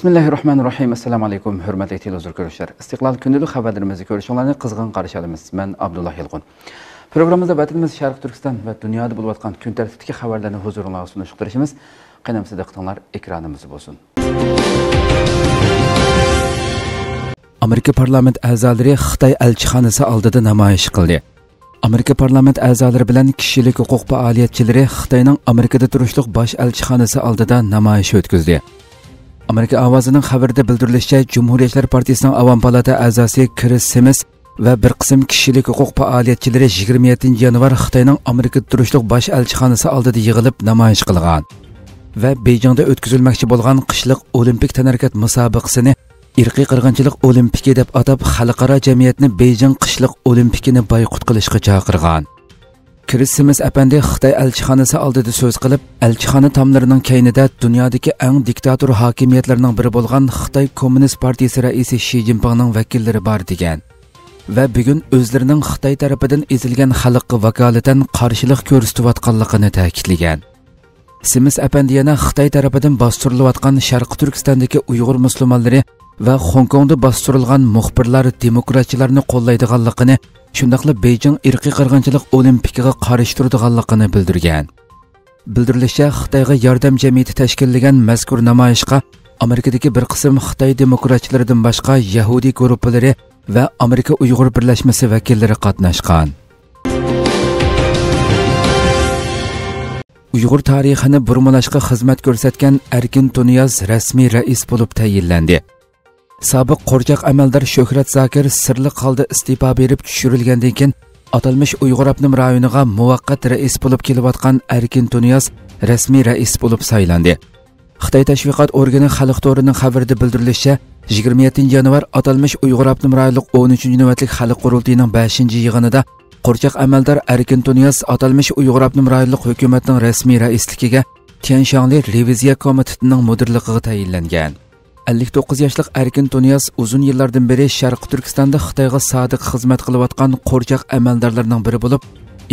bismillahi rohmanir rohim assalomu alaykum hurmatli televizor ko'ruvchilar istiqlol kundalik xabarlarimizni ko'rishinglarni qizg'in qarshi olamiz man abdulloh yilqun programmamizda vatanimiz sharq turkiston va dunyoda bo'layotgan kun tartibdagi xabarlarni huzuringizga sunishib turishimiz qaynamsiz diqqatinglar ekranimiz bo'lsin amerika parlament a'zolari xitoy elchixonasi oldida namoyish qildi amerika parlament a'zolari bilan kishilik huquq faoliyatchilari xitoyning amerikada turishliq bosh elchixonasi oldida namoyish o'tkazdi amerika ovozining xabarida bildirilishicha jumhuriyatchilar partiyasining avom palata a'zosi kris semis va bir qism kishilik huquq faoliyatchilari 27 yanvar xitoyning amerika turishliq bosh elchixonasi oldida yig'ilib namoyish qilgan va bejingda o'tkazilmoqchi bo'lgan qishliq olimpik tanarkat musobaqasini irqiy qirg'inchilik olimpiki deb atab xalqaro jamiyatni bejing qishliq olimpikini boyqut qilishga chaqirgan. Крис Смис әпәнде Хытай әлчханасы алдыда сөз қылып, әлчхана тамларының кейнедә дөньядагы әң диктатор хакимиятләренең бире булган Хытай Коммунист партиясе рәисе Ши Цзиньпиннең вәкилләре бар дигән. Ва бүген үзләренең Хытай тарафыдан изелгән халыкка вакалатан каршылык күрсәтеп атканлыгын тәэкидләгән. Смис әпәнде яна Хытай тарафыдан бастырылып аткан Шәрқ Түркстандагы уйгыр мусламанлары va Hongkongda bostirilgan muxbirlar demokratchilarni qo'llaydiganligini shundoqla bejing irqiy qirg'inchilik olimpikiga qarshi turadiganligini bildirgan. Bildirilishicha xitoyga yordam jamiyati tashkillagan mazkur namoyishga amerikadagi bir qism xitoy demokratchilaridan boshqa yahudiy guruhlari va amerika uyg'ur birlashmasi vakillari qatnashgan. Uyg'ur tarixini burmalashga xizmat ko'rsatgan erkin tuniyaz rasmiy rais bo'lib tayinlandi. Sobiq qo'rchoq amaldor shuhrat zakir sirli holda iste'fo berib tushirilgandan keyin atalmish uyg'ur abnim rayoniga muvaqqat rais bo'lib kelayotgan erkin tunyas rasmiy rais bo'lib saylandi. Xitoy tashviqot organi xalq to'rining xabarida bildirilishicha 27 yanvar atalmish uyg'ur abnim rayonlik 13 navbatlik xalq qurultiyining 5 yig'inida qo'rchoq amaldor erkin tunyas atalmish uyg'ur abnim rayonlik hukumatning rasmiy raisligiga tianshanli reviziya komitetining mudirligiga tayinlangan. 59 yoshlik Erkin Tuniyaz uzun yillardan beri Sharq Turkistonda Xitoyga sodiq xizmat qilayotgan qo'rchoq amaldorlarning biri bo'lib,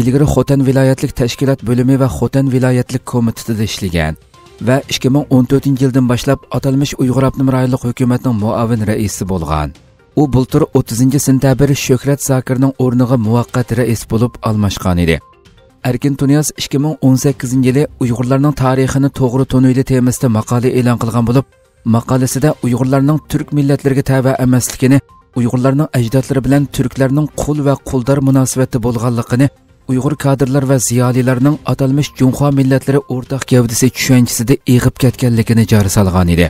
ilgari Xotan viloyatlik tashkilot bo'limi va Xotan viloyatlik komitetida ishlagan va 2014 yildan boshlab atalmish Uyg'ur Abnum rayonlik hukumatning muavin raisi bo'lgan. U bultur 30 sentabr Shuhrat Zakirning o'rniga muvaqqat rais bo'lib almashgan edi. Erkin Tuniyaz 2018 yili Uyg'urlarning tarixini to'g'ri tunuyli temasida maqola e'lon qilgan bo'lib, maqolasida uyg'urlarning turk millatlariga tava emasligini uyg'urlarning ajdodlari bilan turklarning qul va quldor munosabati bo'lganligini uyg'ur kadrlar va ziyolilarning atalmish junxo millatlari o'rtaq gavdisi tushanchisida eg'ib ketganligini jari solgan edi.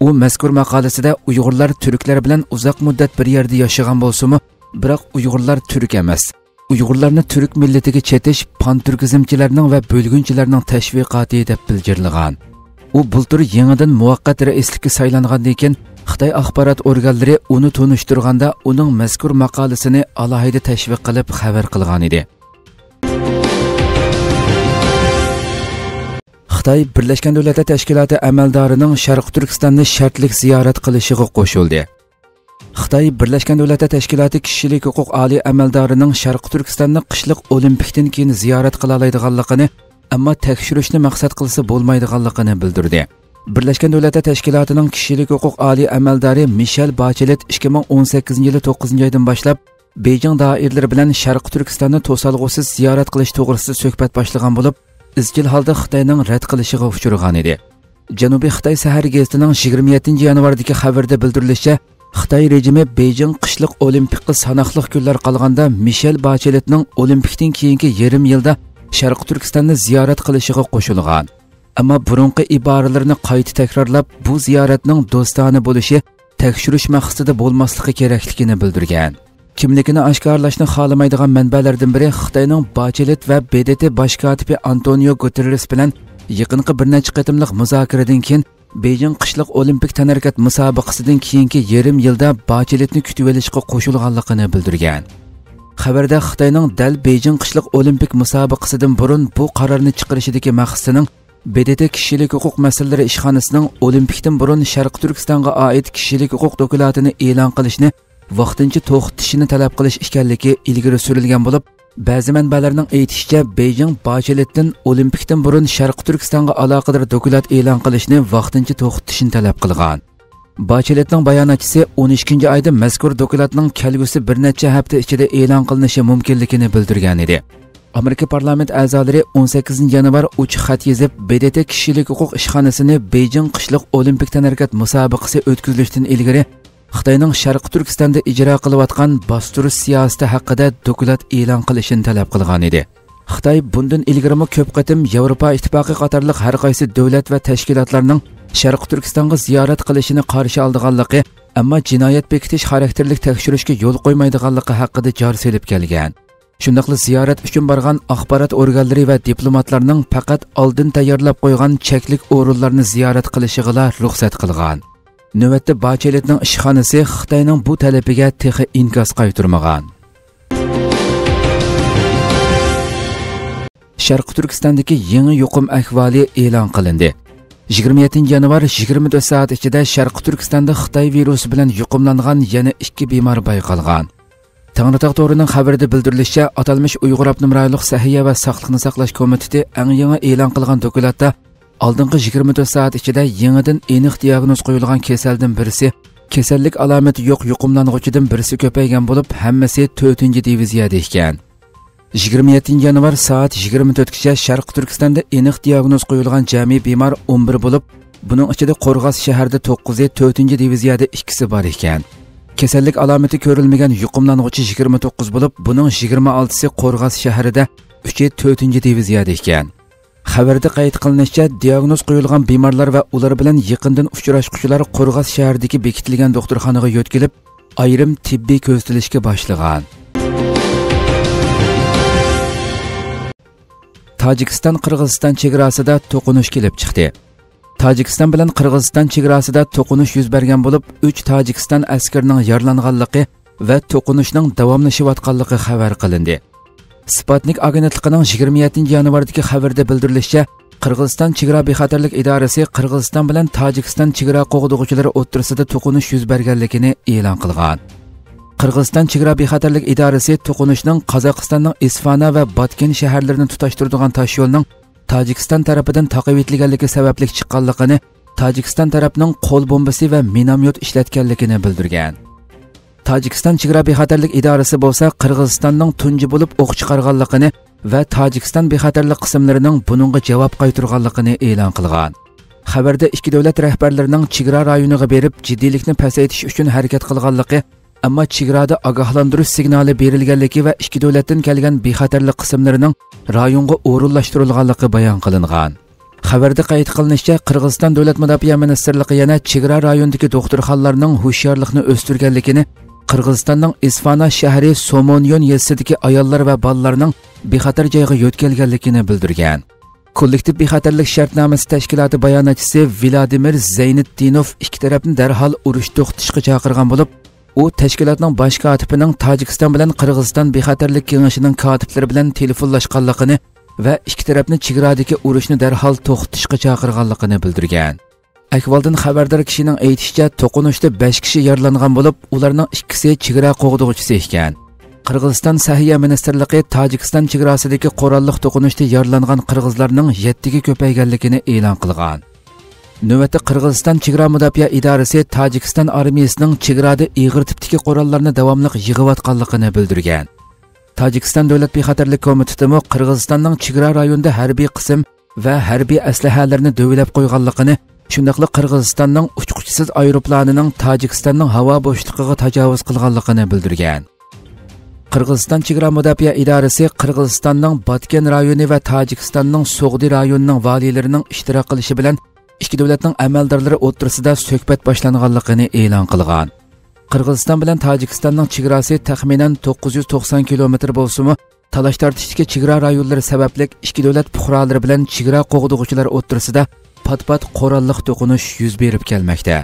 U mazkur maqolasida uyg'urlar turklar bilan uzoq muddat bir yerda yashagan bo'lsimi biroq uyg'urlar turk emas. Uyg'urlarni turk millatiga chetish panturkizmchilarning va bo'lgunchilarning tashviqoti deb bildirilgan. U bultur yangidan muvaqqat raislikka saylangandan keyin xitoy axborot organlari uni tunishtirganda uning mazkur maqolasini alohida tashviq qilib xabar qilgan edi. Xitoy birlashgan davlatlar tashkiloti amaldorining sharq turkistonni shartlik ziyorat qilishiga qo'shildi. Xitoy birlashgan davlatlar tashkiloti kishilik huquq oliy amaldorining sharq turkistonni qishliq olimpikdan keyin ziyorat qila oladiganligini ammo tekshirishni maqsad qilsa bo'lmaydiganligini bildirdi. Birlashgan davlatlar tashkilotining kishilik huquq oliy amaldori mishel bachelet 2018 yili 9 oydan boshlab bejing doiralari bilan sharq turkistonni to'salg'usiz ziyorat qilish to'g'risida suhbat boshlagan bo'lib izchil holda xitoyning rad qilishiga uchragan edi. Janubiy xitoy sahar gazetining 27 yanvardagi xabarda bildirilishicha xitoy rejimi bejing qishliq olimpikqa sanoqli kunlar qolganda mishel bacheletning olimpikdan keyingi yarim yilda sharq turkistonni ziyorat qilishiga qo'shilgan. Ammo burunqi iboralarni qayta takrorlab bu ziyoratning do'stona bo'lishi tekshirish maqsadida bo'lmasligi kerakligini bildirgan. Kimligini oshkorlashni xohlamaydigan manbalardan biri xitoyning bachelet va bdt bosh kotibi antonio guterres bilan yaqinqi bir necha qatimliq muzokaradan keyin bejing qishliq olimpik tanarkat musobaqasidan keyingi yarim yilda bachilitni kutib olishga qo'shilganligini bildirgan. Xabarda xitoyning dal bejing qishliq olimpik musobaqasidan burun bu qarorni chiqarishidagi maqsadining bdt kishilik huquq masalalari ishxonasining olimpikdan burun sharq turkistonga oid kishilik huquq dokumentini e'lon qilishni vaqtincha to'xtatishini talab qilish ekanligi ilgari surilgan bo'lib ba'zi manbalarning aytishicha bejing bacheletdan olimpikdan burun sharqi turkistonga aloqador dokulat e'lon qilishni vaqtincha to'xtatishni talab qilgan. Bachiletning bayonotchisi 12 oyda mazkur dokulatning kelgusi bir necha hafta ichida e'lon qilinishi mumkinligini bildirgan edi. Amerika parlament a'zolari 18 yanvar uch xat yozib bdt kishilik huquq ishxonasini Beijing qishliq olimpik tanarakat musobaqasi o'tkazilishdan ilgari xitoyning Sharq turkistonda ijro qilayotgan bostirish siyosati haqida dokulat e'lon qilishini talab qilgan edi. Xitoy bundan ilgarimi ko'p qatim yevropa ittifoqi qatorliq har qaysi davlat va tashkilotlarning sharqi turkistonga ziyorat qilishini qarshi oldiganligi ammo jinoyat bekitish xarakterlik tekshirishga yo'l qo'ymaydiganligi haqida jor selib kelgan. Shundoqli ziyorat uchun borgan axborot organlari va diplomatlarning faqat oldin tayyorlab qo'ygan cheklik o'rinlarni ziyorat qilishiga ruxsat qilgan. Navbatda bacheletning ishxonasi xitoyning bu talabiga texi inkos qaytirmagan. Sharqi turkistondagi yangi yuqum ahvoli e'lon qilindi. 27 yanvar 24 soat ichida sharqi turkistonda xitoy virusi bilan yuqumlangan yana ikki bemor bayqalgan tangritog to'rining xabarida bildirilishicha atalmish uyg'ur abnum sahiya va sog'liqni saqlash komiteti eng yangi e'lon qilgan dokumentda oldingi 24 soat ichida yangidan aniq diagnoz qo'yilgan kasaldan birisi kasallik alomati yo'q yuqumlang'uchidan birisi ko'paygan bo'lib hammasi 4 diviziyada ekan 27 yanvar soat 24 gacha sharq turkistonda aniq diagnoz qo'yilgan jami bemor 11 bo'lib buning ichida qo'rg'as shaharida 9 4 e diviziyada ikkisi bor ekan. Kasallik alomati ko'rilmagan yuqumlanuvchi 29 bo'lib buning 26si qo'rg'as shaharida 3 4 diviziyada ekan. Xabarda qayd qilinishicha diagnoz qo'yilgan bemorlar va ular bilan yaqindan uchrashquchilar qo'rg'as shahridagi bekitilgan doktorxonaga yo'tkilib ayrim tibbiy ko'rsatilishga boshlagan tojikiston qirg'iziston chegarasida to'qinish kelib chiqdi. Tojikiston bilan qirg'iziston chegarasida to'qinish yuz bergan bo'lib uch tojikiston askarining yaralanganligi va to'qinishning davomlashayotganligi xabar qilindi. Sputnik agentligining 27 yanvardagi xabarda bildirilishicha qirg'iziston chegara bexatarlik idorasi qirg'iziston bilan tojikiston chegara qo'g'dug'uvchilari o'rtasida to'qinish yuz berganligini e'lon qilgan. Qirg'iziston chegara bexatarlik idorasi to'qinishning qozog'istonning isfana va botken shaharlarini tutashtiradigan toshyo'lning tojikiston tarafidan taqib etilganligi sababli chiqqanligini tojikiston tarafining qo'l bombasi va minomyot ishlatganligini bildirgan. Tojikiston chegara bexatarlik idorasi bo'lsa qirg'izistonning tunji bo'lib o'q chiqarganligini va tojikiston bexatarlik qismlarining buningga javob qaytarganligini e'lon qilgan. Xabarda ikki davlat rahbarlarining chegara rayoniga berib jiddiylikni pasaytirish uchun harakat qilganligi ammo chegarada ogohlantirish signali berilganligi va ikki davlatdan kelgan bexatarlik qismlarining rayonga o'rinlashtirilganligi bayon qilingan. Xabarda qayd qilinishicha qirg'iziston davlat mudofaa ministrligi yana chegara rayonidagi doktorxonalarning hushyorlikni o'stirganligini qirg'izistonning isfana shahri somonyon yezsidagi ayollar va bolalarning bexatar joyga yo'tkalganligini bildirgan. Kollektiv bexatarlik shartnomasi tashkiloti bayonotchisi vladimir zayniddinov ikki tarafni darhol urush to'xtatishga chaqirgan bo'lib u tashkilotning bosh kotibining tojikiston bilan qirg'iziston bexatarlik kengashining kotiblari bilan telefonlashganligini va ikki tarafni chegaradagi urushni darhol to'xtatishga chaqirganligini bildirgan. Ahvoldan xabardor kishining aytishicha to'qinishda besh kishi yaralangan bo'lib ularning ikkisi chegara qo'g'dug'uchisi ekan. Qirg'iziston sahiya ministrligi tojikiston chegarasidagi qurolliq to'qinishda yaralangan qirg'izlarning yettiga ko'payganligini e'lon qilgan. Navbatda qirg'iziston chegara mudofaa idorasi tojikiston armiyasining chegarada ig'ir tipdagi qurollarni davomli yig'iyotganligini bildirgan. Tojikiston davlat bexatarlik komitetimi Qırğızistanın Çigra rayonunda hərbi qism və hərbi əsləhələrini dövləb qoyğanlığını, şundaqla Qırğızistanın uchquchisiz aeroplanining Tacikistanın hava boşluğuna təcavüz qılğanlığını bildirgan. Qırğızistan Çigra müdafiə idorasi Qırğızistanın Batken rayonu və Tacikistanın Soğdi rayonunun valiylarining iştirak qilishi bilan ikki davlatning amaldorlari o'rtasida suhbat boshlanganligini e'lon qilgan qirg'iziston bilan tojikistonning chegarasi taxminan 990 kilometr bo'lsimi talash tortishdagi chegara rayonlari sababli ikki davlat fuqarolari bilan chegara qo'g'dug'uchilar o'rtasida pat pat qurolliq to'qinish yuz berib kelmoqda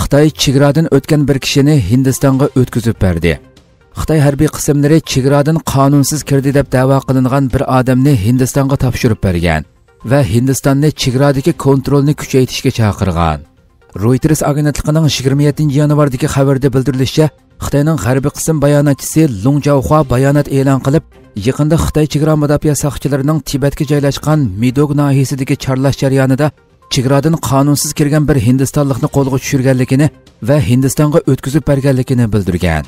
xitoy chegaradan o'tgan bir kishini hindistonga o'tkazib berdi xitoy harbiy qismlari chegaradan qonunsiz kirdi deb da'vo qilingan bir odamni hindistonga topshirib bergan va hindistonni chegaradagi kontrolni kuchaytirishga chaqirgan. Reuters agentligining 27 yanvardagi xabarda bildirilishicha, Xitoyning g'arbiy qism bayonotchisi Lung Jiaohua bayonot e'lon qilib, yaqinda Xitoy chegara mudofaa soqchilarining Tibetga joylashgan Midog nohiysidagi chorlash jarayonida chegaradan qonunsiz kirgan bir hindistonlikni qo'lga tushirganligini va hindistonga o'tkazib berganligini bildirgan.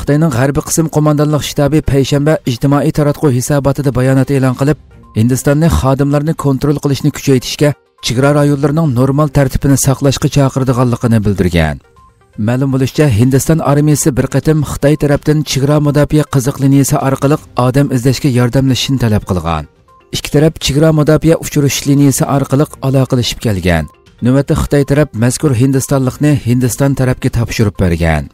Xitoyning g'arbiy qism qo'mondonlik shtabi payshanba ijtimoiy taratquv hisobotida bayonot e'lon qilib hindistonni xodimlarni kontrol qilishni kuchaytirishga chegara rayonlarining normal tartibini saqlashga chaqirdiganligini bildirgan. Ma'lum bo'lishicha hindiston armiyasi bir qatim xitoy tarafdan chegara mudofaa qiziq liniyasi orqali odam izlashga yordamlashishni talab qilgan. Ikki taraf chegara mudofaa uchirish liniyasi orqali aloqalashib kelgan. Navbatda xitoy taraf mazkur hindistonlikni hindiston tarafga topshirib bergan.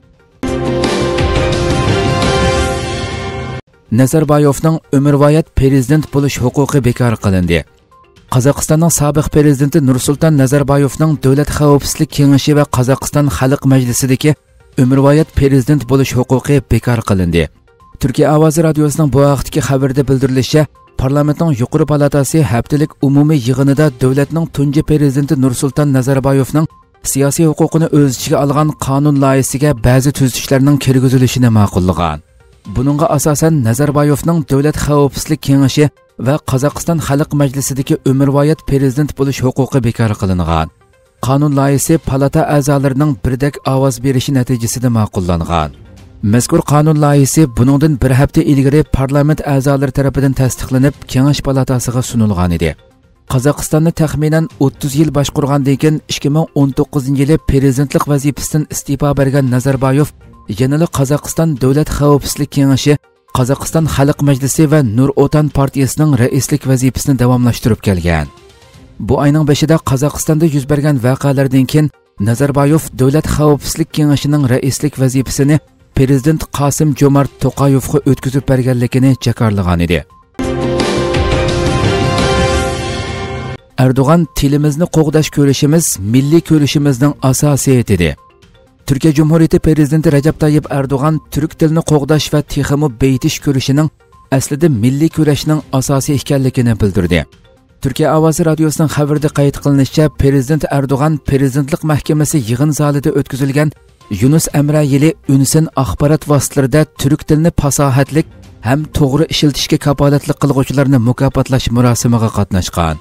Umrvoyat prezident bo'lish huquqi bekor qilindi. Qozog'istonning sobiq prezidenti nursulton nazarboyevning davlat xavfsizlik kengashi va qozog'iston xalq majlisidagi umrvoyat prezident bo'lish huquqi bekor qilindi. Turkiya ovozi radiosining bu vaqtdagi xabarda bildirilishicha parlamentning yuqori palatasi haftalik umumiy yig'inida davlatning tunji prezidenti nursulton nazarboyevning siyosiy huquqini o'z ichiga olgan qonun loyihasiga ba'zi tuzatishlarning kirgizilishini ma'qullagan. Bununğa asasən Nazarbayevning дөлет Xavfsizlik Kengashi ә Қазақстан Xalq Məclisidəki ömürvayət prezident bo'lish huquqi bekor қылынған. Қанун лайысы palata əzalarının бірдек avaz беріші nəticəsində ma'qullanğan. Мәскүр қанун лайысы бұныңдың бір әпті елгірі парламент әзалыр тәріпідің тәстіқленіп, кеңіш палатасыға сұнылған еді. Қазақстанны тәхминен 30 ел башқұрған деген 2019 елі президентлік vazifasidan істипа берген Назарбаев yanada qozog'iston davlat xavfsizlik kengashi qozog'iston xalq majlisi va nur otan partiyasining raislik vazifasini davomlashtirib kelgan bu oyning beshida qozog'istonda yuz bergan voqealardan keyin nazarboyev davlat xavfsizlik kengashining raislik vazifasini prezident qosim jo'mart to'qayevga o'tkazib berganligini jakarlagan edi erdo'g'an tilimizni qo'g'dash ko'rishimiz milliy ko'rishimizning asosiy dedi turkiya jumhuriyati prezidenti rajab tayyib erdo'g'an turk tilini qo'g'dash va texmi beytish ko'rishining aslida milliy kurashning asosiy ekanligini bildirdi. Turkiya ovozi radiosining xabarida qayd qilinishicha prezident erdo'g'an prezidentlik mahkamasi yig'in zalida o'tkazilgan yunus amra yili unsin axborot vositalarida turk tilini fasohatlik ham to'g'ri ishiltishga kapolatlik qilg'uvchilarni mukofotlash murosimiga qatnashgan.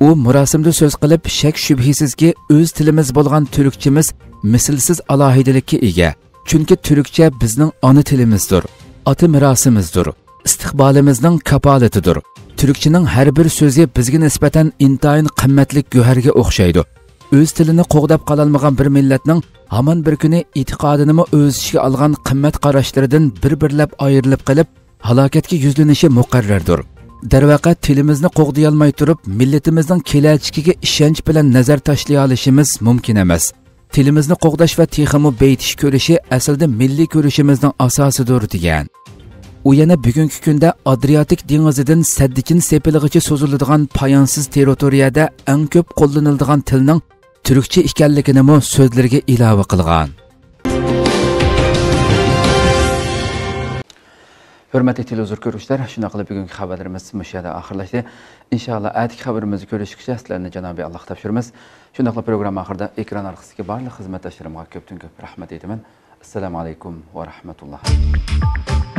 U murosimda so'z qilib shak shubhisizki o'z tilimiz bo'lgan turkchimiz mislsiz alohidalikka ega. Chunki turkcha bizning ona tilimizdir ota merosimizdir istiqbolimizning kapolatidir turkchining har bir so'zi bizga nisbatan intayin qimmatli guharga o'xshaydi. O'z tilini qo'g'dab qololmagan bir millatning hamon bir kuni e'tiqodinimi o'z ichiga olgan qimmat qarashlaridan bir birlab ayrilib qilib halokatga yuzlanishi muqarrardir darvaqa tilimizni qo'g'diyolmay turib millatimizning kelajagiga ishonch bilan nazar tashlay olishimiz mumkin emas. Tilimizni qo'g'dash va texmi beytish ko'rishi aslida milliy ko'rishimizning asosidir degan. U yana bugungi kunda adriatik dengizidan saddikin sepilig'icha so'ziladigan poyonsiz territoriyada eng ko'p qo'llaniladigan tilning turkcha ekanligini so'zlariga ilova qilgan. Hurmatli televizor ko'ruvchilar shunday qilib bugungi xabarlarimiz mush yerda oxirlashdi inshaalloh atigi xabarimizni ko'rishguncha sizlarni janobiy alloh topshiramiz shunday qilib programma oxirida ekran orqasidagi barliq xizmatdoshlarimga ko'pdan ko'p rahmat aytaman assalomu alaykum va rahmatulloh